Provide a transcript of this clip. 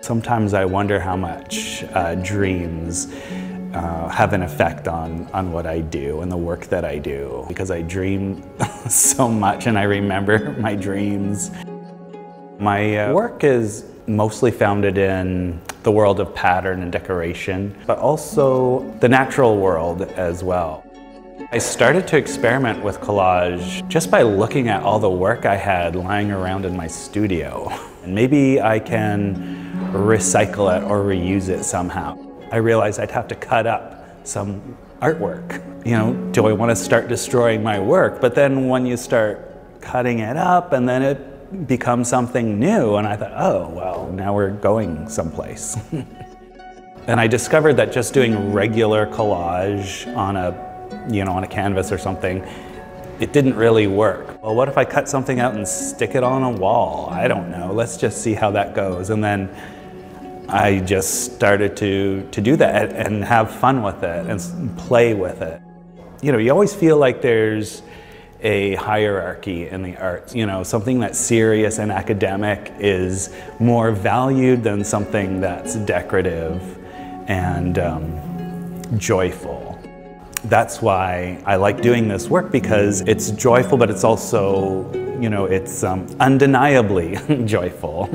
Sometimes I wonder how much uh, dreams uh, have an effect on, on what I do and the work that I do because I dream so much and I remember my dreams. My uh, work is mostly founded in the world of pattern and decoration, but also the natural world as well. I started to experiment with collage just by looking at all the work I had lying around in my studio. And maybe I can recycle it or reuse it somehow. I realized I'd have to cut up some artwork. You know, do I want to start destroying my work? But then when you start cutting it up and then it becomes something new and I thought, oh, well, now we're going someplace. and I discovered that just doing regular collage on a, you know, on a canvas or something it didn't really work. Well, what if I cut something out and stick it on a wall? I don't know. Let's just see how that goes. And then I just started to, to do that and have fun with it and play with it. You know, you always feel like there's a hierarchy in the arts. You know, something that's serious and academic is more valued than something that's decorative and um, joyful. That's why I like doing this work because it's joyful, but it's also, you know, it's um, undeniably joyful.